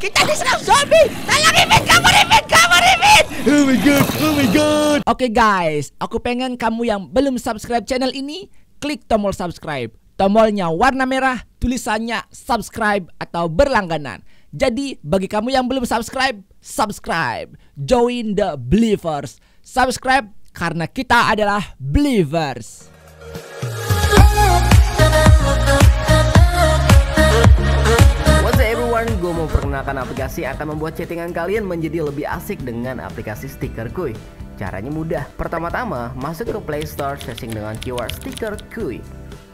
Kita diserang zombie. Tolong Ipin, kabur Ipin, kabur Ipin. Oh my god, oh my god. Oke guys, aku pengen kamu yang belum subscribe channel ini, klik tombol subscribe. Tombolnya warna merah, tulisannya subscribe atau berlangganan. Jadi bagi kamu yang belum subscribe, subscribe. Join the believers. Subscribe karena kita adalah believers. Perkenalkan aplikasi akan membuat chattingan kalian menjadi lebih asik dengan aplikasi Sticker Kuy. Caranya mudah. Pertama-tama, masuk ke Play Store searching dengan keyword Sticker Kuy.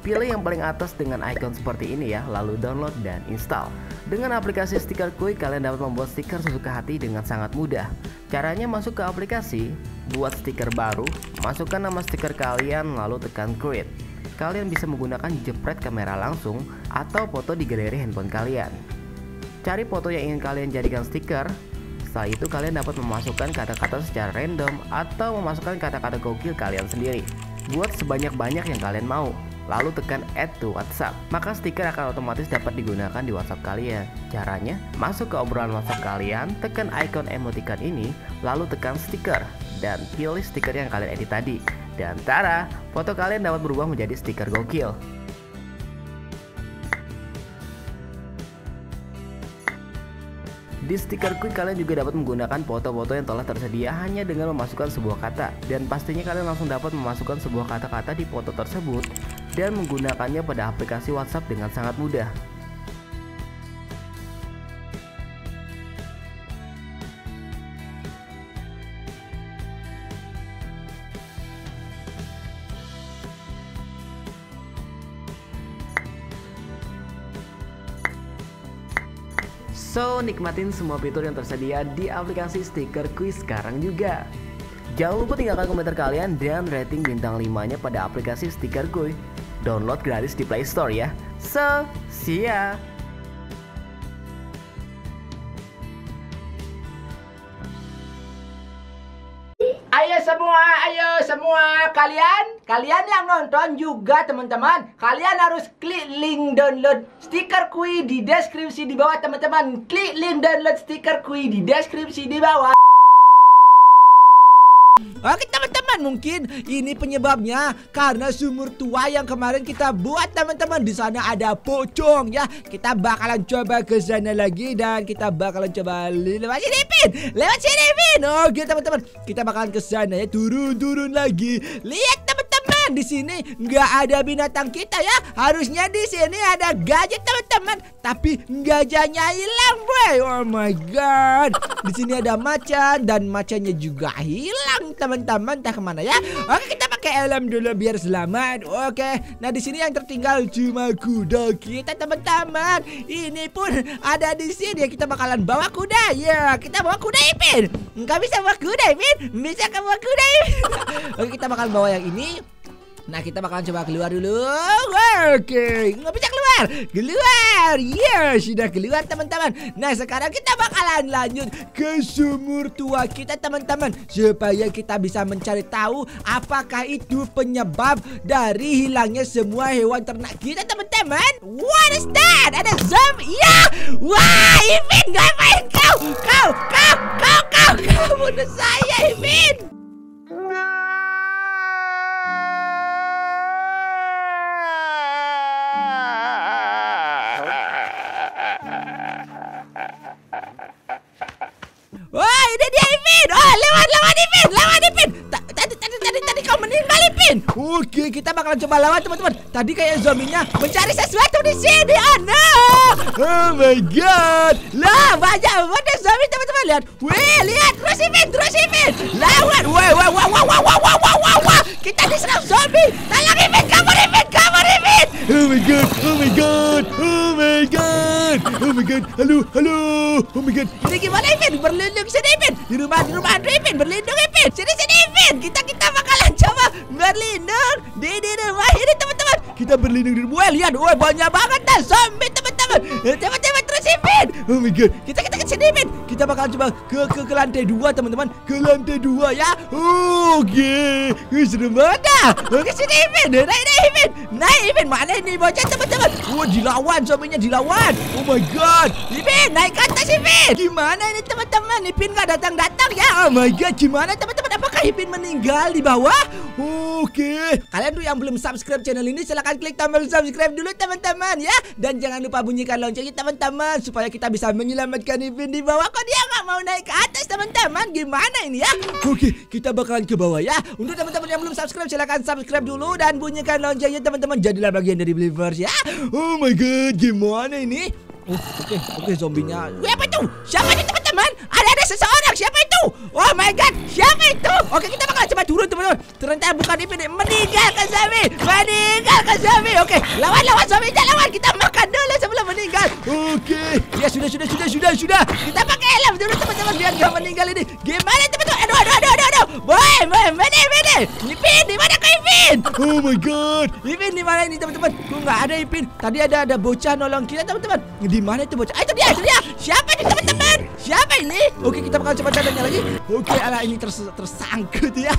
Pilih yang paling atas dengan icon seperti ini ya, lalu download dan install. Dengan aplikasi Sticker Kuy, kalian dapat membuat stiker sesuka hati dengan sangat mudah. Caranya masuk ke aplikasi, buat stiker baru, masukkan nama stiker kalian lalu tekan create. Kalian bisa menggunakan jepret kamera langsung atau foto di galeri handphone kalian. Cari foto yang ingin kalian jadikan stiker. Setelah itu kalian dapat memasukkan kata-kata secara random atau memasukkan kata-kata gokil kalian sendiri. Buat sebanyak-banyak yang kalian mau. Lalu tekan add to WhatsApp. Maka stiker akan otomatis dapat digunakan di WhatsApp kalian. Caranya, masuk ke obrolan WhatsApp kalian, tekan icon emoticon ini, lalu tekan stiker dan pilih stiker yang kalian edit tadi. Dan tara, foto kalian dapat berubah menjadi stiker gokil. Di stiker quick kalian juga dapat menggunakan foto-foto yang telah tersedia hanya dengan memasukkan sebuah kata dan pastinya kalian langsung dapat memasukkan sebuah kata-kata di foto tersebut dan menggunakannya pada aplikasi WhatsApp dengan sangat mudah. So, nikmatin semua fitur yang tersedia di aplikasi stiker quiz sekarang juga. Jangan lupa tinggalkan komentar kalian dan rating bintang 5-nya pada aplikasi stiker kuy. Download gratis di Play Store ya. So, see ya! Kalian, yang nonton juga teman-teman, kalian harus klik link download stiker kui di deskripsi di bawah teman-teman. Klik link download stiker kui di deskripsi di bawah. Oke teman-teman mungkin ini penyebabnya karena sumur tua yang kemarin kita buat teman-teman. Di sana ada pocong ya. Kita bakalan coba ke sana lagi dan kita bakalan coba lewat sini Pin lewat sini Pin oke teman-teman kita bakalan ke sana ya. Turun-turun lagi. Lihat di sini nggak ada binatang kita ya. Harusnya di sini ada gajah teman-teman. Tapi gajahnya hilang boy. Oh my god. Di sini ada macan dan macannya juga hilang teman-teman. Entah ke mana ya. Oke kita pakai helm dulu biar selamat. Oke. Nah di sini yang tertinggal cuma kuda kita teman-teman. Ini pun ada di sini. Ya kita bakalan bawa kuda. Ya kita bawa kuda Ipin. Nggak bisa bawa kuda Ipin. Bisa kamu bawa kuda Ipin? Oke kita bakalan bawa yang ini Nah kita bakalan coba keluar dulu. Oke. Nggak bisa keluar. Keluar. Ya sudah keluar teman-teman. Nah sekarang kita bakalan lanjut ke sumur tua kita teman-teman. Supaya kita bisa mencari tahu Apakah itu penyebab dari hilangnya semua hewan ternak kita teman-teman. What is that? Ada zombie? Ya. Wah Ipin ngapain kau? Kau Kau Kau Kau Kau bunuh saya Ipin Ipin. Oh, lewat lewat Ipin, lewat Ipin. Ta- Tadi tadi tadi tadi kau meninggal Ipin. Oke, kita bakalan coba lewat teman-teman. Tadi kayak zombinya mencari sesuatu di sini. Oh no. Oh my god. Lah, banyak banget zombie teman-teman lihat. Wih, lihat terus Ipin, terus Ipin. Lewat. Wah, wah, wah, wah, wah, wah, wah, wah, wah. Kita diserang zombie. Tolong Ipin, kabur Ipin, kabur Ipin. Oh my god, oh my god, oh my god, oh my god, halo, halo, oh my god. Ini gimana Ipin? Berlindung sini Ipin. Di rumah di rumah Andrew Ipin berlindung Ipin. Sini sini Ipin. Kita kita bakalan coba berlindung di di rumah ini teman-teman. Kita berlindung di rumah. Wah, lihat, wah banyak banget dah zombie teman-teman. Eh, Teman-teman terus Ipin. Oh my god, Kita kita ke sini Ipin. Kita bakal coba ke ke, ke lantai dua teman-teman. Ke lantai dua ya. Oke. Okay. Seru banget dah. Oke sini Ipin. Naik naik. Naik Ipin. Mana ini bocah teman-teman? Oh dilawan suaminya dilawan. Oh my god. Ipin naik ke atas Ipin. Gimana ini teman-teman? Ipin nggak datang-datang ya. Oh my god. Gimana teman-teman? Apakah Ipin meninggal di bawah? Oke. Kalian tuh yang belum subscribe channel ini silahkan klik tombol subscribe dulu teman-teman ya. Dan jangan lupa bunyikan loncengnya teman-teman supaya kita bisa menyelamatkan Ipin di bawah. Kok dia nggak mau naik ke atas teman-teman? Gimana ini ya? Oke, kita bakalan ke bawah ya. Untuk teman-teman yang belum subscribe silahkan subscribe dulu dan bunyikan loncengnya teman-teman. Jadilah bagian dari Believers ya. Oh my god, gimana ini? Oh, oke, okay, oke okay, zombinya. Wih, apa itu? Siapa itu teman-teman? Ada ada seseorang. Siapa itu? Oh my god, siapa itu? Oke, kita bakal coba turun teman-teman. Ternyata bukan ini meninggal ke zombie. Meninggal ke zombie. Oke, lawan lawan zombie lawan. Kita makan dulu sebelum meninggal. Oke, ya sudah sudah sudah sudah sudah. Kita pakai helm dulu teman-teman biar nggak meninggal ini. Gimana teman-teman? Aduh aduh aduh aduh aduh. Boy, boy, mana mana? Ipin, di mana kau Ipin? Oh my god, Ipin di mana ini teman-teman? Kok nggak ada Ipin? Tadi ada ada bocah nolong kita teman-teman. Di mana itu bocah? Ah, itu dia, itu dia. Siapa ini teman-teman? Siapa ini? Oke, kita bakal coba tanya lagi. Oke, ala ini ters tersangkut ya.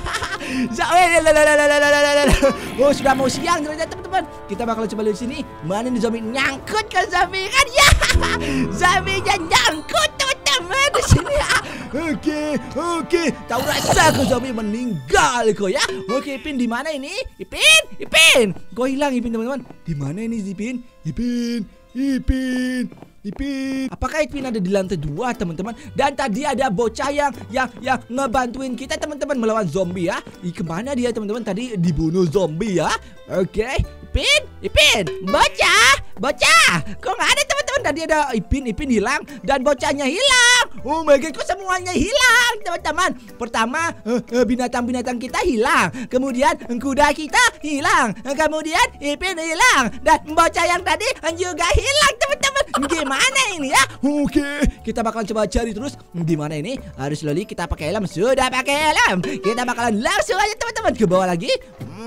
Oh, sudah mau siang ternyata teman-teman. Kita bakal coba lihat sini. Mana nih zombie nyangkut ke zombie kan ya? Zombie-nya nyangkut teman-teman di sini ya. Oke, oke. Tahu rasa ke zombie meninggal kok ya. Oke, Ipin di mana ini? Ipin, Ipin. Kok hilang Ipin teman-teman? Di mana ini Ipin? Ipin, Ipin. Ipin. Apakah Ipin ada di lantai dua teman-teman? Dan tadi ada bocah yang yang yang ngebantuin kita teman-teman melawan zombie ya. Ih, ke mana dia teman-teman? Tadi dibunuh zombie ya. Oke. Ipin, Ipin, bocah, bocah. Kok nggak ada teman-teman? Tadi ada Ipin, Ipin hilang dan bocahnya hilang. Oh my god, kok semuanya hilang teman-teman? Pertama binatang-binatang kita hilang, kemudian kuda kita hilang, kemudian Ipin hilang dan bocah yang tadi juga hilang teman-teman. Gimana ini ya? Oke, kita bakalan coba cari terus. Di mana ini? Harus loli kita pakai helm. Sudah pakai helm. Kita bakalan langsung aja teman-teman ke bawah lagi.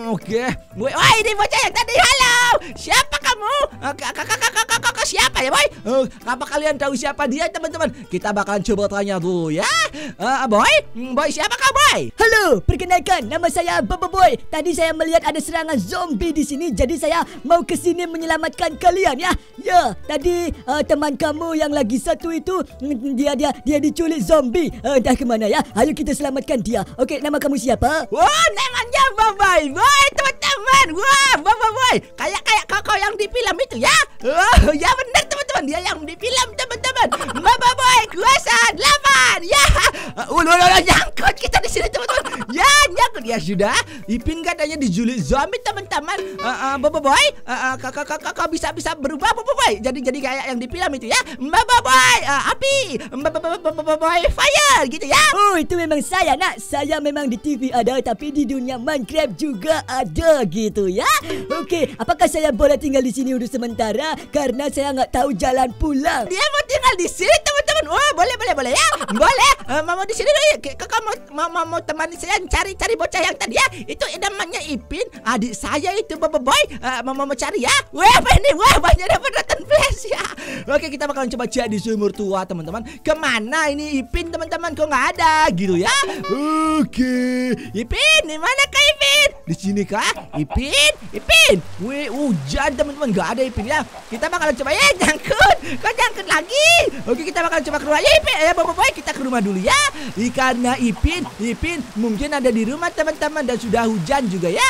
Oke. Wah, ini bocah yang tadi halo. Siapa kamu? Kakak kakak kakak kakak siapa ya, boy? Uh, apa kalian tahu siapa dia, teman-teman? Kita bakalan coba tanya dulu ya. Uh, boy, boy siapa kau, boy? Halo, perkenalkan nama saya Bobo Boy. Tadi saya melihat ada serangan zombie di sini, jadi saya mau ke sini menyelamatkan kalian ya. Ya, tadi uh, teman kamu yang lagi satu itu dia dia dia diculik zombie. Uh, entah ke mana ya. Ayo kita selamatkan dia. Okey, nama kamu siapa? Wah, namanya Boboy. Boy, teman-teman. Wah, Boboy. Kayak kayak kakak yang di film itu ya. Oh, ya benar teman-teman. Dia yang di film teman-teman. Boboy kuasa 8. Ya. Uh, ulo, ulo, nyangkut kita di sini teman-teman. Ya, nyangkut ya sudah. Ipin katanya diculik zombie teman-teman. Uh, uh, Boboy, uh, uh, kakak kakak kau bisa bisa berubah Boboy. Jadi jadi kayak yang di film itu ya. Boboy, uh, api. Boboy fire gitu ya. Oh, itu memang saya nak. Saya memang di TV ada tapi di dunia Minecraft juga ada gitu ya. Okey, apakah saya boleh tinggal di sini untuk sementara karena saya nggak tahu jalan pulang. Dia mau tinggal di sini teman-teman. Wah, boleh boleh boleh ya. Boleh. Uh, mau di sini dulu. Kakak mau mau mau, temani saya cari-cari bocah yang tadi ya. Itu namanya Ipin, adik saya itu Boboy. Uh, mau mau cari ya. Wah, apa ini? Wah, banyak dapat rotten flash ya. Oke, kita bakalan coba cek di sumur tua teman-teman. Ke mana ini Ipin teman-teman? Kok nggak ada gitu ya? Oke, Ipin, di mana kah Ipin? Di sini kah? Ipin, Ipin. Wih, hujan teman-teman, nggak ada Ipin ya. Kita bakalan coba ya nyangkut. Kok nyangkut lagi? Oke, kita bakalan coba keluar ya Ipin. Ya, Boboy, kita ke rumah dulu ya. Karena Ipin, Ipin mungkin ada di rumah teman-teman dan sudah hujan juga ya.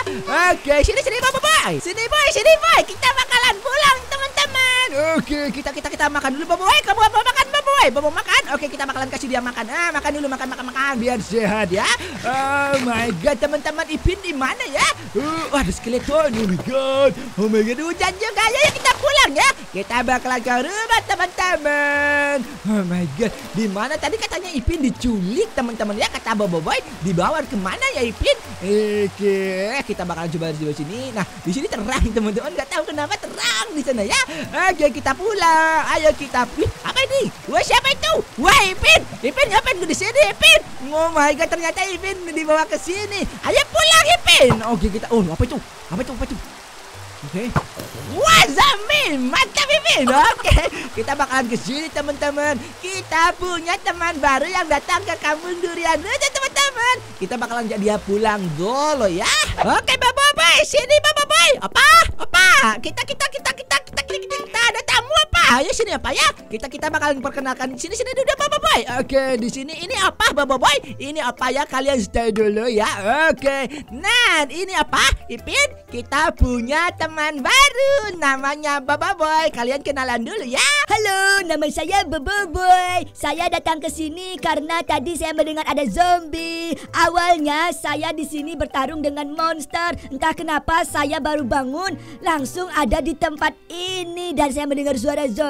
Oke, sini sini Boboy. Sini boy, sini boy. Kita bakalan pulang teman-teman. Oke, kita kita kita makan dulu Boboy. Kamu mau makan Boboy? Boboy makan? Oke, kita bakalan kasih dia makan. Ah, makan dulu makan makan makan biar sehat ya. Oh my god, teman-teman Ipin di mana ya? Uh, ada skeleton. Oh my god. Oh my god, hujan juga ya. Kita pulang ya. Kita bakalan ke rumah teman-teman. Oh my god, di mana tadi katanya Ipin diculik teman-teman ya kata Boboy. Dibawa ke mana ya Ipin? Oke, kita bakal coba di sini. Nah, di sini terang teman-teman. Gak tahu kenapa terang di sana ya. Oke, kita pulang. Ayo kita. Wih, apa ini? Wah, siapa itu? Wah, Ipin. Ipin ngapain gue di sini, Ipin? Oh my god, ternyata Ipin dibawa ke sini. Ayo pulang, Ipin. Oke, kita. Oh, apa itu? Apa itu? Apa itu? Oke. Wah, zombie! Mantap, Ipin! Oke, kita bakalan ke sini, teman-teman. Kita punya teman baru yang datang ke kampung durian. Aja, teman-teman. Kita bakalan jadi pulang dulu ya. Oke, Baba Boy. Sini, Boy. Apa? Apa? Kita, kita, kita, kita, Ayo sini apa ya? Kita kita bakalan perkenalkan sini sini dulu Baba Boy. Oke, di sini ini apa Baba Boy? Ini apa ya? Kalian stay dulu ya. Oke. Nah, ini apa? Ipin, kita punya teman baru namanya Baba Boy. Kalian kenalan dulu ya. Halo, nama saya Bobo Boy. Saya datang ke sini karena tadi saya mendengar ada zombie. Awalnya saya di sini bertarung dengan monster. Entah kenapa saya baru bangun langsung ada di tempat ini dan saya mendengar suara zombie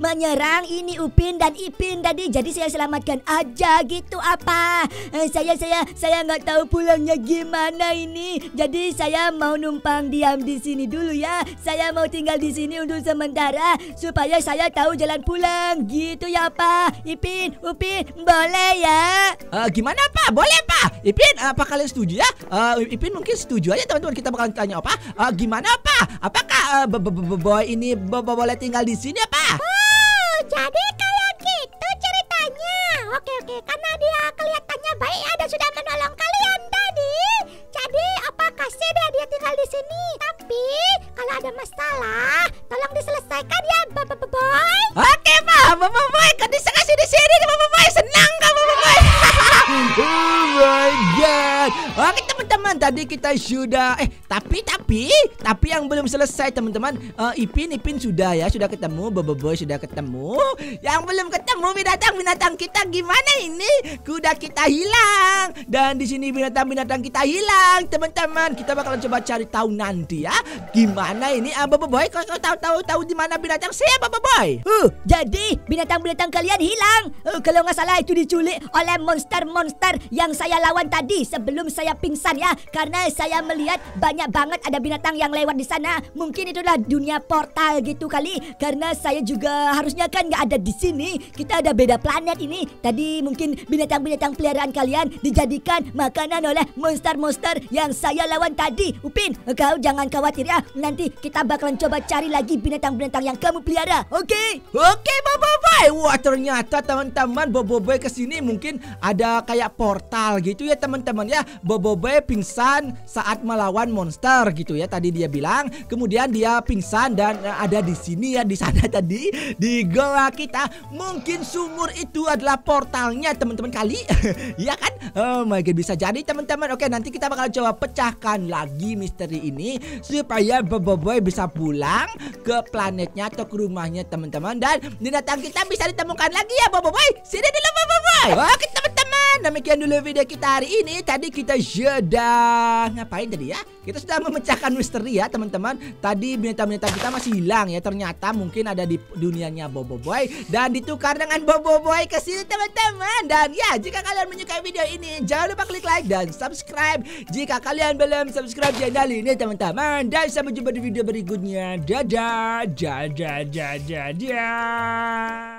menyerang ini Upin dan Ipin tadi. Jadi saya selamatkan aja gitu apa? Eh, saya saya saya nggak tahu pulangnya gimana ini. Jadi saya mau numpang diam di sini dulu ya. Saya mau tinggal di sini untuk sementara supaya saya tahu jalan pulang. Gitu ya Pak. Ipin, Upin, boleh ya? Eh, gimana Pak? Boleh Pak? Ipin, apa kalian setuju ya? Eh, Ipin mungkin setuju aja teman-teman. Kita bakalan tanya apa? Eh, gimana Pak? Apakah Bo- Boy ini Bo- Bo- boleh tinggal di sini apa? Oh, jadi kayak gitu ceritanya. Oke, oke. Karena dia kelihatannya baik ya dan sudah menolong kalian tadi. Jadi, apakah sih dia, dia tinggal di sini? Tapi, kalau ada masalah, tolong diselesaikan ya, Bapak Boy. Oke Pak, Bapak Boy, kan bisa kasih di sini Bapak tadi kita sudah eh tapi tapi tapi yang belum selesai teman-teman. Eh, Ipin Ipin sudah ya, sudah ketemu Bapak Boy sudah ketemu. Yang belum ketemu binatang-binatang kita gimana ini? Kuda kita hilang dan di sini binatang-binatang kita hilang, teman-teman. Kita bakalan coba cari tahu nanti ya. Gimana ini? Ah, Bapak Boy, kau kau tahu tahu tahu di mana binatang saya, Bapak Boy? Uh, jadi binatang-binatang kalian hilang. Uh, kalau nggak salah itu diculik oleh monster-monster yang saya lawan tadi sebelum saya pingsan ya. Karena saya melihat banyak banget ada binatang yang lewat di sana. Mungkin itulah dunia portal gitu kali. Karena saya juga harusnya kan nggak ada di sini. Kita ada beda planet ini. Tadi mungkin binatang-binatang peliharaan kalian dijadikan makanan oleh monster-monster yang saya lawan tadi. Upin, kau jangan khawatir ya. Nanti kita bakalan coba cari lagi binatang-binatang yang kamu pelihara. Oke? Oke Bobo Boy Wah ternyata teman-teman Bobo Boy ke sini mungkin ada kayak portal gitu ya teman-teman ya Bobo Boy pingsan saat melawan monster gitu ya Tadi dia bilang. Kemudian dia pingsan dan eh, ada di sini ya di sana tadi Di goa kita. Mungkin sumur itu adalah portalnya teman-teman kali. Iya kan? Oh my god bisa jadi teman-teman. Oke nanti kita bakal coba pecahkan lagi misteri ini Supaya Bobo Boy bisa pulang ke planetnya atau ke rumahnya teman-teman. Dan binatang kita bisa ditemukan lagi ya Bobo Boy Sini dulu Bobo Boy Oke teman-teman. Demikian dulu video kita hari ini. Tadi kita sudah Ngapain tadi ya? Kita sudah memecahkan misteri ya teman-teman. Tadi binatang-binatang kita masih hilang ya. Ternyata mungkin ada di dunianya Bobo Boy Dan ditukar dengan Bobo Boy ke sini teman-teman. Dan ya jika kalian menyukai video ini Jangan lupa klik like dan subscribe. Jika kalian belum subscribe channel ini teman-teman. Dan sampai jumpa di video berikutnya. Dadah. Dadah. Dadah. Dadah